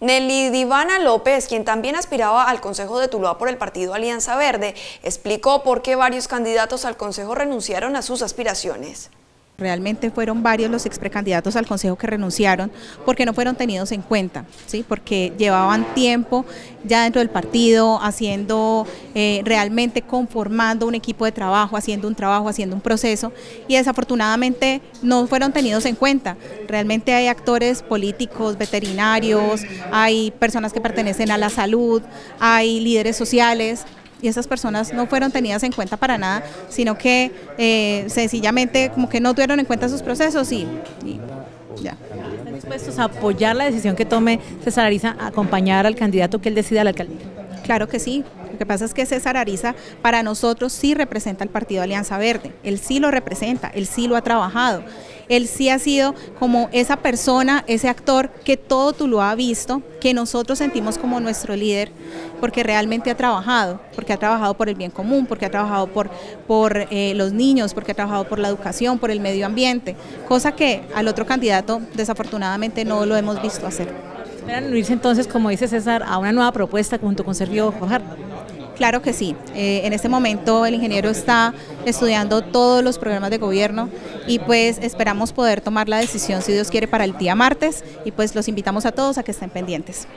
Nelly Divana López, quien también aspiraba al Consejo de Tuluá por el partido Alianza Verde, explicó por qué varios candidatos al Consejo renunciaron a sus aspiraciones. Realmente fueron varios los ex precandidatos al Consejo que renunciaron porque no fueron tenidos en cuenta, ¿sí? porque llevaban tiempo ya dentro del partido, haciendo, eh, realmente conformando un equipo de trabajo, haciendo un trabajo, haciendo un proceso y desafortunadamente no fueron tenidos en cuenta. Realmente hay actores políticos, veterinarios, hay personas que pertenecen a la salud, hay líderes sociales y esas personas no fueron tenidas en cuenta para nada, sino que eh, sencillamente como que no tuvieron en cuenta sus procesos y, ya. ¿Están dispuestos a apoyar la decisión que tome César Ariza, a acompañar al candidato que él decida a la alcaldía? Claro que sí. Lo que pasa es que César Ariza para nosotros sí representa el Partido Alianza Verde. Él sí lo representa, él sí lo ha trabajado. Él sí ha sido como esa persona, ese actor que todo tú lo ha visto, que nosotros sentimos como nuestro líder, porque realmente ha trabajado, porque ha trabajado por el bien común, porque ha trabajado por, por eh, los niños, porque ha trabajado por la educación, por el medio ambiente, cosa que al otro candidato desafortunadamente no lo hemos visto hacer. ¿Esperan unirse entonces, como dice César, a una nueva propuesta junto con Sergio Fajardo? Claro que sí. Eh, en este momento el ingeniero está estudiando todos los programas de gobierno y pues esperamos poder tomar la decisión, si Dios quiere, para el día martes y pues los invitamos a todos a que estén pendientes.